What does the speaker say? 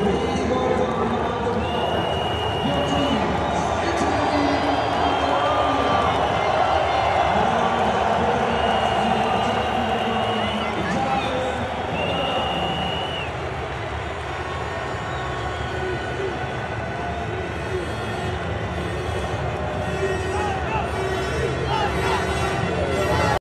Holy